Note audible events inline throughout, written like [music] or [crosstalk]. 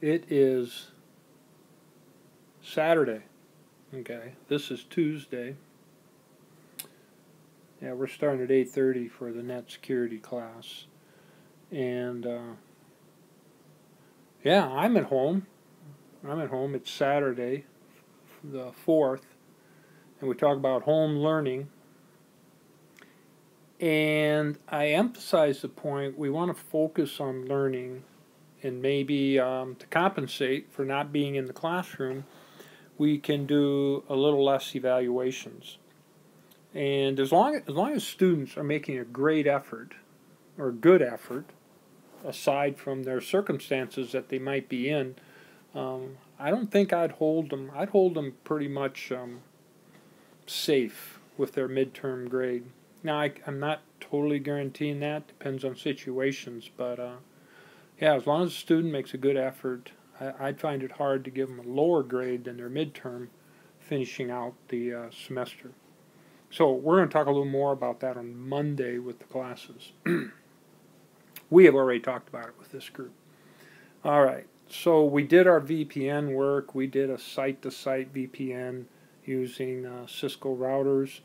It is Saturday. Okay, this is Tuesday. Yeah, we're starting at 8:30 for the net security class, and uh, yeah, I'm at home. I'm at home. It's Saturday, the fourth, and we talk about home learning. And I emphasize the point we want to focus on learning, and maybe um, to compensate for not being in the classroom, we can do a little less evaluations. And as long as long as students are making a great effort or good effort, aside from their circumstances that they might be in, um, I don't think I'd hold them. I'd hold them pretty much um, safe with their midterm grade. Now I, am not totally guaranteeing that. Depends on situations, but uh, yeah, as long as the student makes a good effort, I, would find it hard to give them a lower grade than their midterm, finishing out the uh, semester. So we're going to talk a little more about that on Monday with the classes. [clears throat] we have already talked about it with this group. All right, so we did our VPN work. We did a site-to-site VPN using uh, Cisco routers.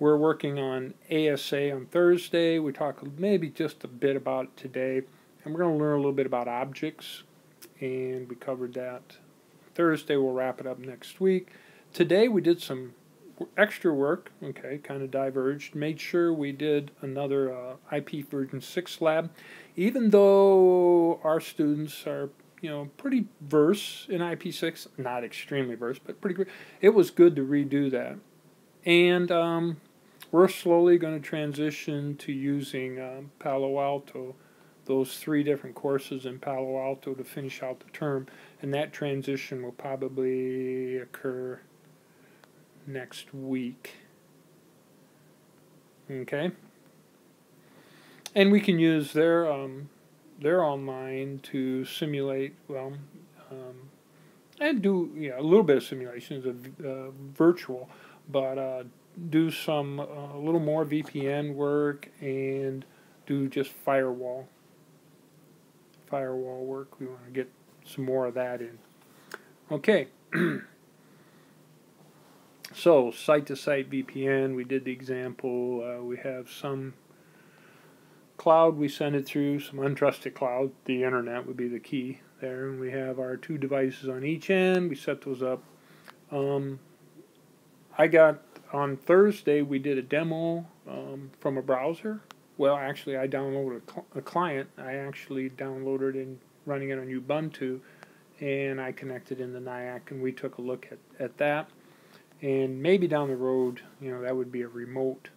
We're working on ASA on Thursday. We talk maybe just a bit about it today. And we're going to learn a little bit about objects. And we covered that Thursday. We'll wrap it up next week. Today we did some extra work, okay, kind of diverged, made sure we did another uh, IP version 6 lab, even though our students are, you know, pretty verse in IP6, not extremely verse, but pretty good. It was good to redo that. And um, we're slowly going to transition to using um, Palo Alto, those three different courses in Palo Alto to finish out the term, and that transition will probably occur next week. Okay? And we can use their um, their online to simulate well um, and do yeah a little bit of simulations of uh, virtual, but uh, do some uh, a little more VPN work and do just firewall firewall work. We want to get some more of that in. Okay. [clears throat] So site-to-site VPN, we did the example. Uh, we have some cloud we send it through, some untrusted cloud. The internet would be the key there. And we have our two devices on each end. We set those up. Um, I got on Thursday we did a demo um, from a browser. Well, actually, I downloaded a, cl a client. I actually downloaded and running it on Ubuntu, and I connected in the NIACC, and we took a look at, at that and maybe down the road, you know, that would be a remote.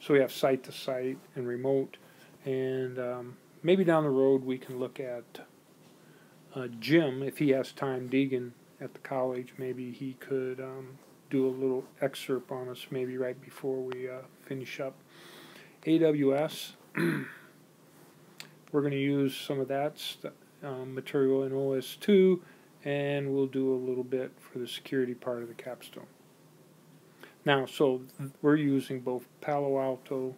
So we have site to site and remote, and um, maybe down the road we can look at uh, Jim if he has time. Deegan at the college, maybe he could um, do a little excerpt on us, maybe right before we uh, finish up. AWS, [clears throat] we're going to use some of that um, material in OS2, and we'll do a little bit for the security part of the capstone. Now, so we're using both Palo Alto,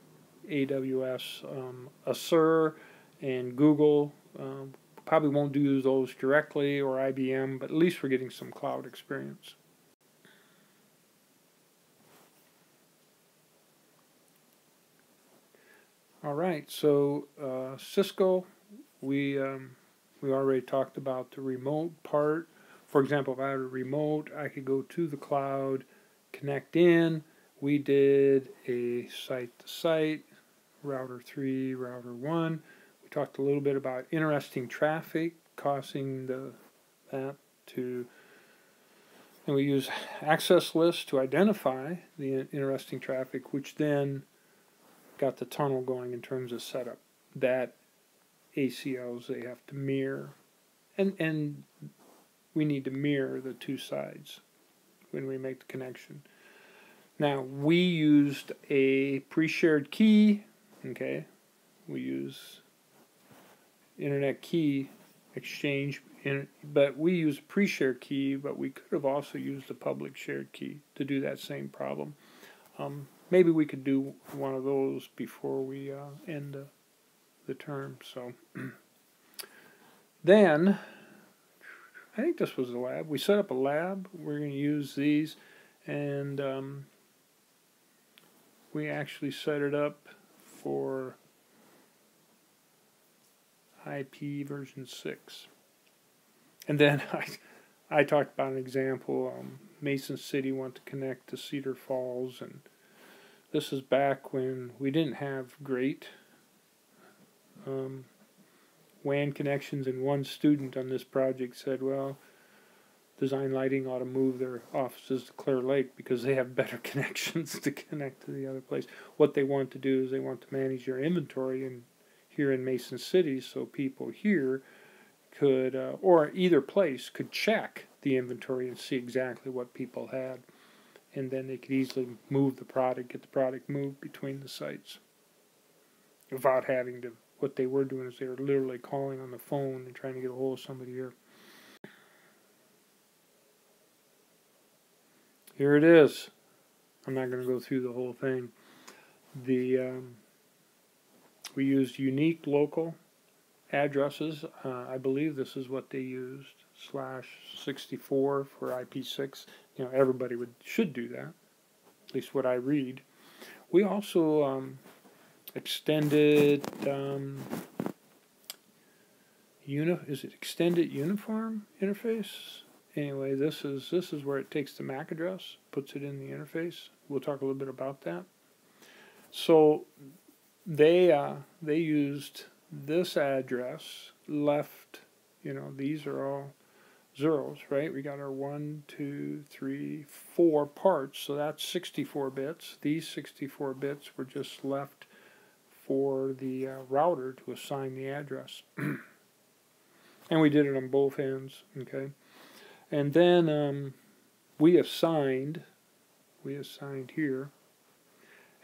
AWS, um, Azure, and Google. Um, probably won't do those directly or IBM, but at least we're getting some cloud experience. All right, so uh, Cisco, we um, we already talked about the remote part. For example, if I had a remote, I could go to the cloud connect in. We did a site to site, router 3, router 1. We talked a little bit about interesting traffic causing the that to and we use access lists to identify the interesting traffic, which then got the tunnel going in terms of setup. That ACLs they have to mirror, and and we need to mirror the two sides when we make the connection. Now we used a pre-shared key, okay? We use internet key exchange, in, but we use pre-shared key, but we could have also used a public shared key to do that same problem. Um, maybe we could do one of those before we uh, end the, the term. So, [clears throat] then, I think this was a lab. We set up a lab. We're going to use these, and um, we actually set it up for IP version 6. And then [laughs] I, I talked about an example. Um, Mason City want to connect to Cedar Falls, and this is back when we didn't have great um, WAN connections, and one student on this project said, well, Design Lighting ought to move their offices to Clear Lake because they have better [laughs] connections to connect to the other place. What they want to do is they want to manage your inventory in, here in Mason City so people here could, uh, or either place, could check the inventory and see exactly what people had. And then they could easily move the product, get the product moved between the sites without having to. What they were doing is they were literally calling on the phone and trying to get a hold of somebody here. Here it is. I'm not going to go through the whole thing. The um, we used unique local addresses. Uh, I believe this is what they used slash 64 for IP6. You know, everybody would should do that. At least what I read. We also um, extended um, uni is it extended uniform interface? Anyway, this is this is where it takes the MAC address, puts it in the interface. We'll talk a little bit about that. So they uh, they used this address left. You know, these are all zeros, right? We got our one, two, three, four parts, so that's 64 bits. These 64 bits were just left for the uh, router to assign the address. [clears throat] and we did it on both ends, okay? And then um, we assigned, we assigned here,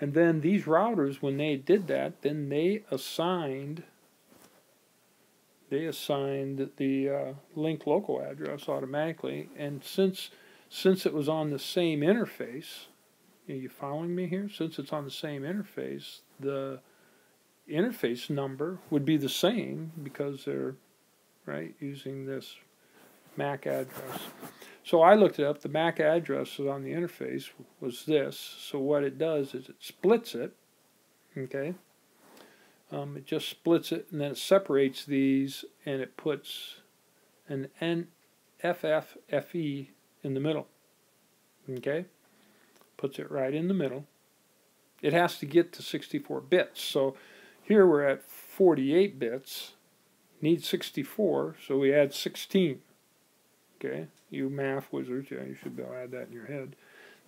and then these routers, when they did that, then they assigned they assigned the uh, link local address automatically. And since since it was on the same interface, are you following me here? Since it's on the same interface, the interface number would be the same because they're right using this MAC address. So I looked it up. The MAC address on the interface was this. So what it does is it splits it. Okay. Um, it just splits it and then it separates these and it puts an NFFFE in the middle. Okay? Puts it right in the middle. It has to get to 64 bits. So here we're at 48 bits. Need 64, so we add 16. Okay? You math wizards, yeah, you should be able to add that in your head.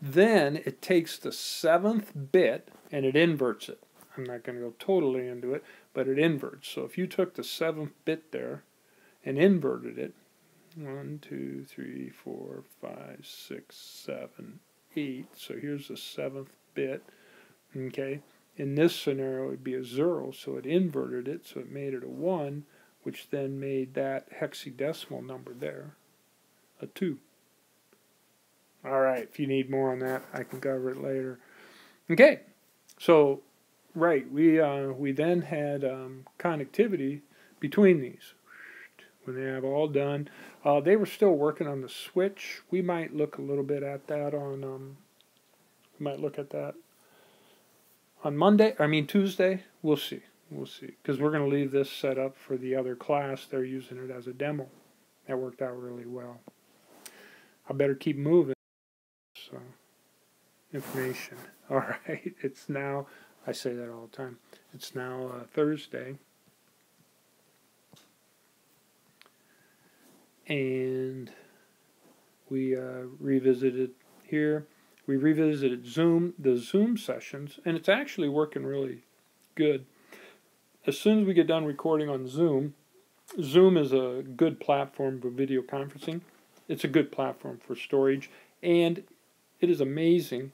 Then it takes the seventh bit and it inverts it. I'm not going to go totally into it, but it inverts. So if you took the seventh bit there and inverted it, one, two, three, four, five, six, seven, eight. So here's the seventh bit. Okay. In this scenario, it would be a zero, so it inverted it, so it made it a one, which then made that hexadecimal number there a two. All right. If you need more on that, I can cover it later. Okay. So Right. We uh, we then had um, connectivity between these. When they have all done, uh, they were still working on the switch. We might look a little bit at that on. Um, we might look at that on Monday. I mean Tuesday. We'll see. We'll see because we're going to leave this set up for the other class. They're using it as a demo. That worked out really well. I better keep moving. So information. [laughs] All right. It's now I say that all the time. It's now uh, Thursday. And we uh, revisited here. We revisited Zoom, the Zoom sessions, and it's actually working really good. As soon as we get done recording on Zoom, Zoom is a good platform for video conferencing. It's a good platform for storage, and it is amazing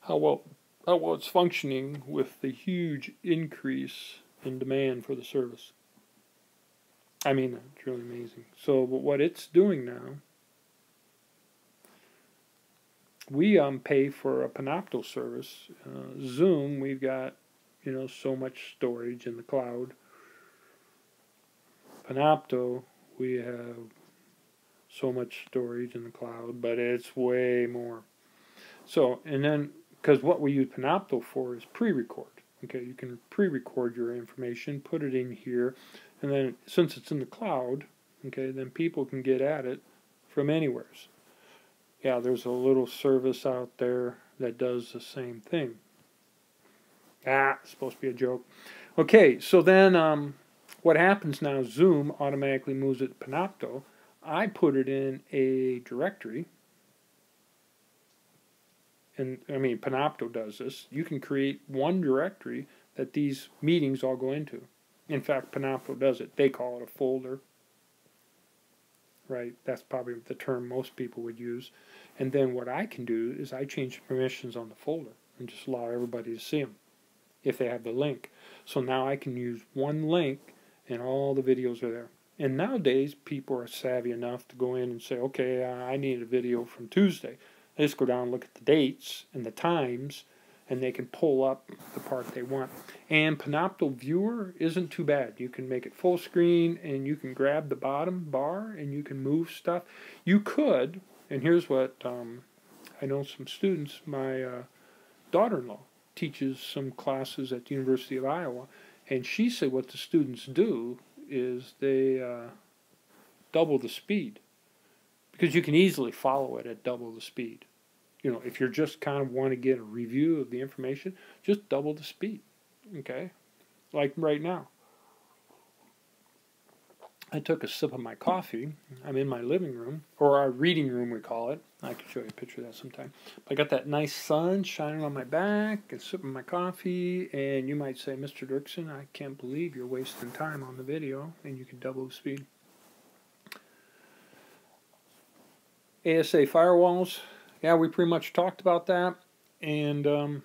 how well how well it's functioning with the huge increase in demand for the service. I mean, it's really amazing. So, what it's doing now, we um, pay for a Panopto service. Uh, Zoom, we've got, you know, so much storage in the cloud. Panopto, we have so much storage in the cloud, but it's way more. So, and then, because what we use Panopto for is pre-record. Okay, you can pre-record your information, put it in here, and then since it's in the cloud, okay, then people can get at it from anywheres. Yeah, there's a little service out there that does the same thing. Ah, it's supposed to be a joke. Okay, so then um, what happens now, Zoom automatically moves it to Panopto. I put it in a directory. And I mean, Panopto does this. You can create one directory that these meetings all go into. In fact, Panopto does it. They call it a folder. Right? That's probably the term most people would use. And then what I can do is I change permissions on the folder and just allow everybody to see them if they have the link. So now I can use one link and all the videos are there. And nowadays, people are savvy enough to go in and say, okay, I need a video from Tuesday. They just go down and look at the dates and the times, and they can pull up the part they want. And Panopto Viewer isn't too bad. You can make it full screen, and you can grab the bottom bar, and you can move stuff. You could, and here's what um, I know some students, my uh, daughter-in-law teaches some classes at the University of Iowa, and she said what the students do is they uh, double the speed because you can easily follow it at double the speed. You know, if you're just kind of want to get a review of the information, just double the speed. Okay, like right now. I took a sip of my coffee. I'm in my living room, or our reading room, we call it. I can show you a picture of that sometime. I got that nice sun shining on my back and sipping my coffee. And you might say, Mr. Dirksen, I can't believe you're wasting time on the video, and you can double the speed. ASA firewalls. Yeah, we pretty much talked about that. And um,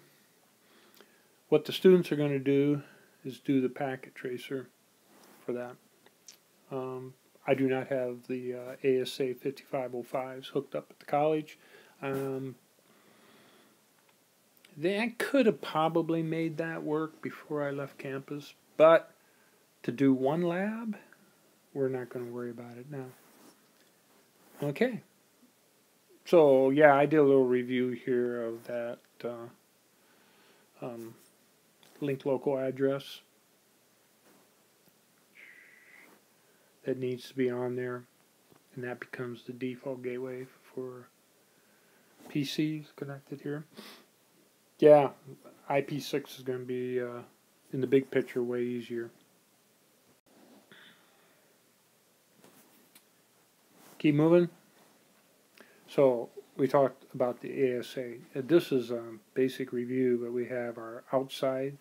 what the students are going to do is do the packet tracer for that. Um, I do not have the uh, ASA 5505s hooked up at the college. Um, they, I could have probably made that work before I left campus, but to do one lab, we're not going to worry about it now. Okay. So, yeah, I did a little review here of that uh, um, local address. that needs to be on there and that becomes the default gateway for PCs connected here. Yeah, IP6 is going to be uh, in the big picture way easier. Keep moving. So we talked about the ASA. This is a basic review, but we have our outside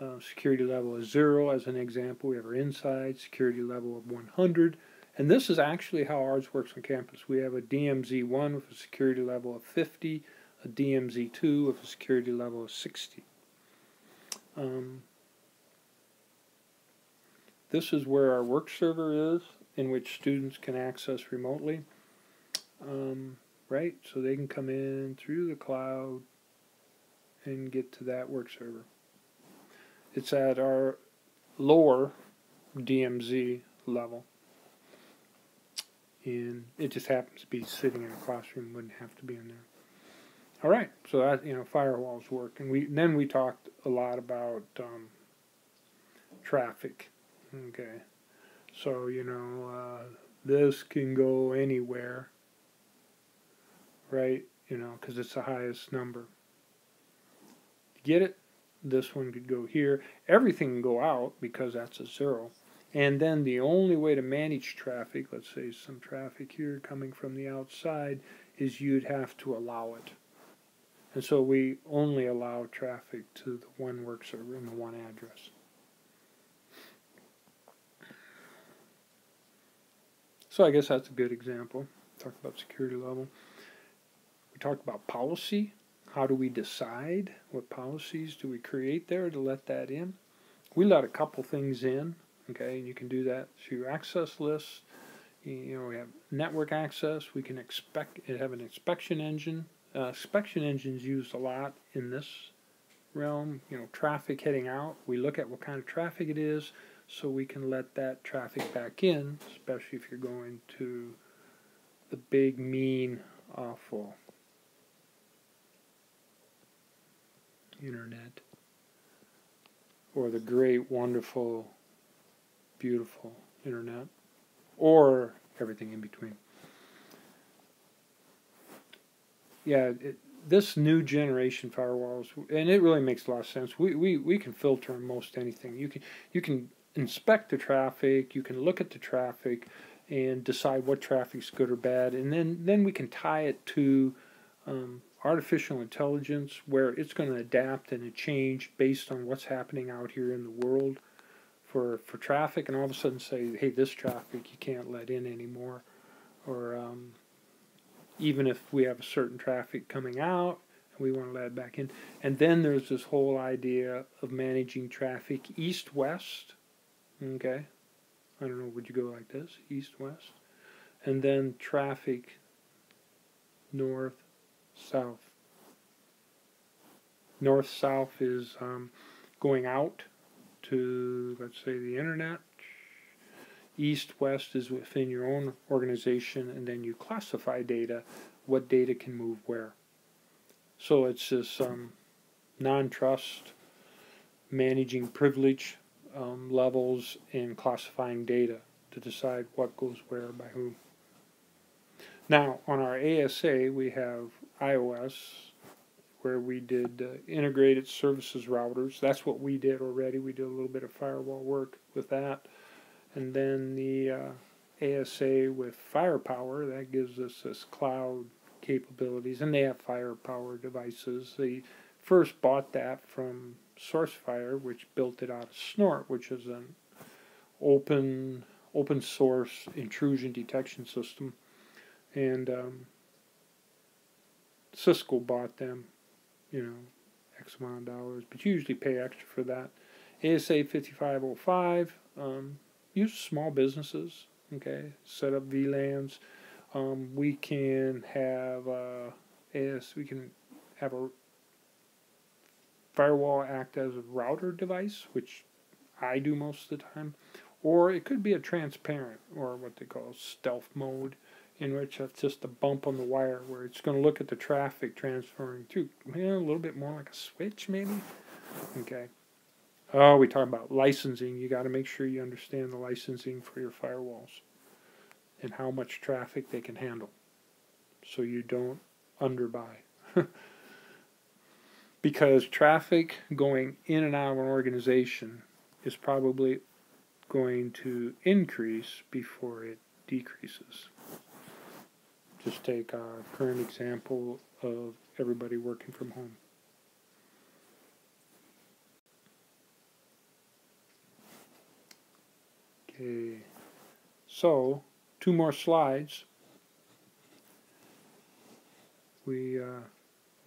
uh, security level is 0 as an example. We have our inside security level of 100. And this is actually how ours works on campus. We have a DMZ1 with a security level of 50, a DMZ2 with a security level of 60. Um, this is where our work server is, in which students can access remotely. Um, right? So they can come in through the cloud and get to that work server. It's at our lower DMZ level. And it just happens to be sitting in a classroom, wouldn't have to be in there. All right, so that you know firewalls work, and we then we talked a lot about um, traffic. Okay, so you know uh, this can go anywhere, right? You know, because it's the highest number. Get it? this one could go here. Everything can go out because that's a zero. And then the only way to manage traffic, let's say some traffic here coming from the outside, is you'd have to allow it. And so we only allow traffic to the one work server and the one address. So I guess that's a good example. Talk about security level. We talked about policy. How do we decide? What policies do we create there to let that in? We let a couple things in, okay, and you can do that through access lists. You know, we have network access. We can expect it, have an inspection engine. Uh, inspection engines used a lot in this realm. You know, traffic heading out. We look at what kind of traffic it is. so we can let that traffic back in, especially if you're going to the big, mean, awful internet or the great, wonderful, beautiful internet or everything in between. Yeah, it, this new generation firewalls, and it really makes a lot of sense. We, we, we can filter most anything. You can you can inspect the traffic. You can look at the traffic, and decide what traffic's good or bad, and then then we can tie it to um, artificial intelligence, where it's going to adapt and change based on what's happening out here in the world for for traffic, and all of a sudden say, hey, this traffic you can't let in anymore, or um, even if we have a certain traffic coming out and we want to let it back in. And then there's this whole idea of managing traffic east west. Okay. I don't know, would you go like this? East west? And then traffic north south. North south is um, going out to, let's say, the internet East West is within your own organization, and then you classify data, what data can move where. So it's this um, non trust managing privilege um, levels and classifying data to decide what goes where by whom. Now, on our ASA, we have IOS, where we did uh, integrated services routers. That's what we did already. We did a little bit of firewall work with that and then the uh, ASA with firepower that gives us this cloud capabilities, and they have firepower devices. They first bought that from SourceFire, which built it out of Snort, which is an open open source intrusion detection system, and um, Cisco bought them, you know, X amount of dollars, but you usually pay extra for that. ASA 5505. Um, use small businesses. Okay, set up VLANs. Um, we can have uh, AS. We can have a firewall act as a router device, which I do most of the time, or it could be a transparent or what they call stealth mode, in which that's just a bump on the wire where it's going to look at the traffic transferring through. a little bit more like a switch, maybe. Okay. Oh, we talk about licensing. You got to make sure you understand the licensing for your firewalls and how much traffic they can handle so you don't underbuy. [laughs] because traffic going in and out of an organization is probably going to increase before it decreases. Just take our current example of everybody working from home. Okay, so two more slides. We uh,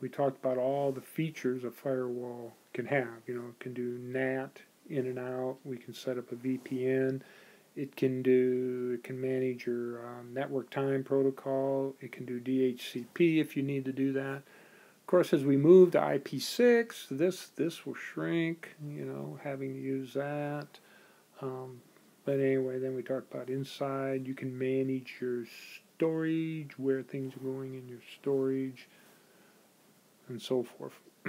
we talked about all the features a firewall can have. You know, it can do NAT in and out. We can set up a VPN. It can do. It can manage your um, network time protocol. It can do DHCP if you need to do that. Of course, as we move to IP6, this this will shrink. You know, having to use that. Um, but anyway, then we talk about inside. You can manage your storage, where things are going in your storage, and so forth. [clears throat]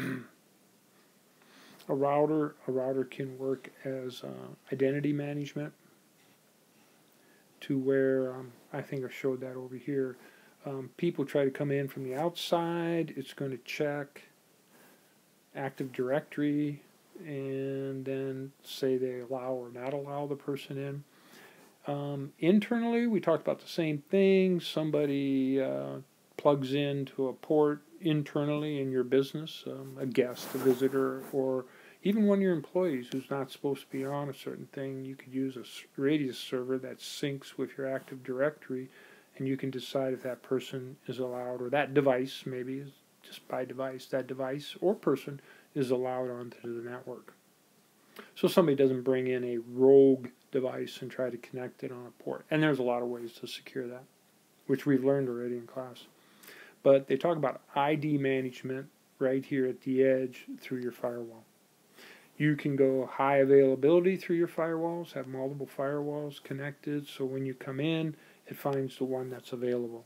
a router, a router can work as uh, identity management to where um, I think I showed that over here. Um, people try to come in from the outside. It's going to check Active Directory and then say they allow or not allow the person in. Um, internally, we talked about the same thing. Somebody uh, plugs into a port internally in your business, um, a guest, a visitor, or even one of your employees who's not supposed to be on a certain thing. You could use a radius server that syncs with your Active Directory, and you can decide if that person is allowed, or that device maybe is just by device, that device or person is allowed onto the network. So somebody doesn't bring in a rogue device and try to connect it on a port. And there's a lot of ways to secure that, which we've learned already in class. But they talk about ID management right here at the edge through your firewall. You can go high availability through your firewalls, have multiple firewalls connected, so when you come in, it finds the one that's available.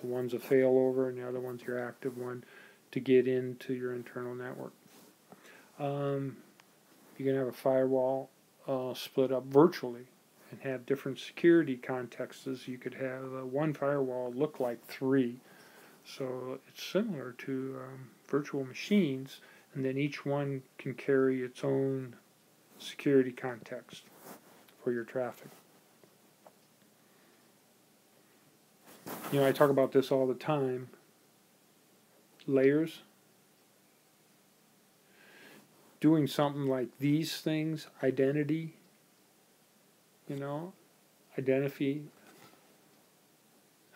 So one's a failover and the other one's your active one to get into your internal network. Um, you can have a firewall uh, split up virtually and have different security contexts. You could have uh, one firewall look like three. So it's similar to um, virtual machines, and then each one can carry its own security context for your traffic. You know, I talk about this all the time. Layers. Doing something like these things, identity, you know, identity,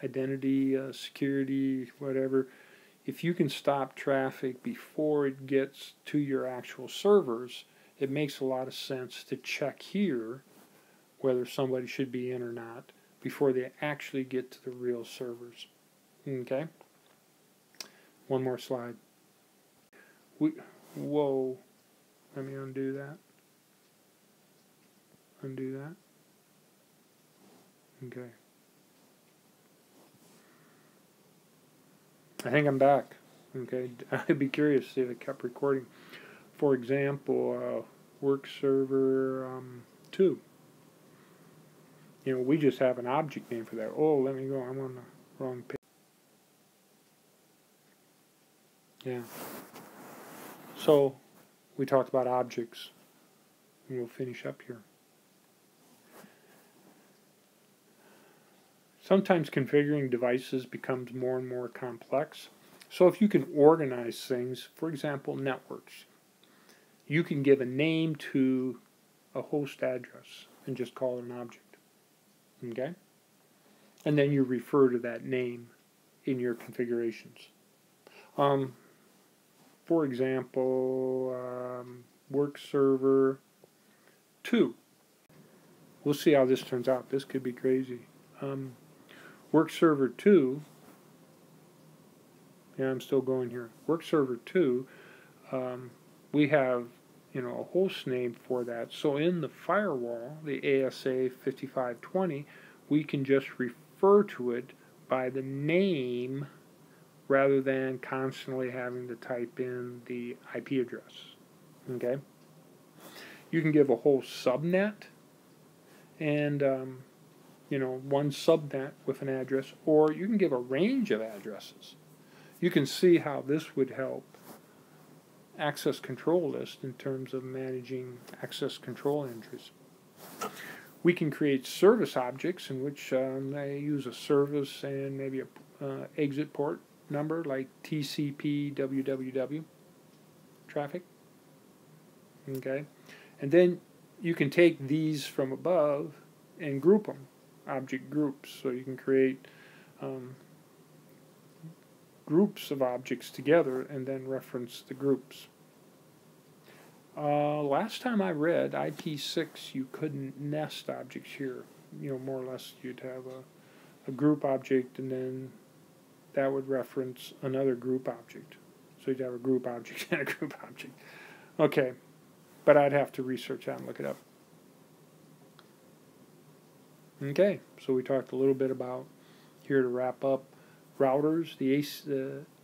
identity, uh, security, whatever. If you can stop traffic before it gets to your actual servers, it makes a lot of sense to check here whether somebody should be in or not before they actually get to the real servers. Okay? One more slide. We, whoa. Let me undo that. Undo that. Okay. I think I'm back. Okay. [laughs] I'd be curious to see if it kept recording. For example, uh, work server um, 2 you know, we just have an object name for that. Oh, let me go. I'm on the wrong page. Yeah. So, we talked about objects. We'll finish up here. Sometimes configuring devices becomes more and more complex. So if you can organize things, for example, networks, you can give a name to a host address and just call it an object. Okay? And then you refer to that name in your configurations. Um, for example, um, work server 2. We'll see how this turns out. This could be crazy. Um, work server 2. Yeah, I'm still going here. Work server 2. Um, we have you know, a host name for that. So in the firewall, the ASA 5520, we can just refer to it by the name rather than constantly having to type in the IP address. Okay? You can give a whole subnet and, um, you know, one subnet with an address, or you can give a range of addresses. You can see how this would help access control list in terms of managing access control entries. We can create service objects in which um, they use a service and maybe a uh, exit port number like TCP www traffic. Okay, and then you can take these from above and group them, object groups. So you can create um, groups of objects together and then reference the groups. Uh, last time I read IP6, you couldn't nest objects here. You know, more or less, you'd have a, a group object, and then that would reference another group object. So you'd have a group object [laughs] and a group object. Okay, but I'd have to research that and look it up. Okay, so we talked a little bit about here to wrap up routers, the, AC,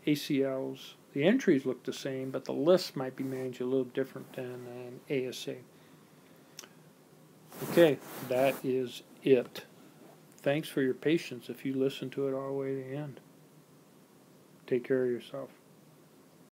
ACLs, the entries look the same, but the list might be managed a little different than an ASA. Okay, that is it. Thanks for your patience if you listen to it all the way to the end. Take care of yourself.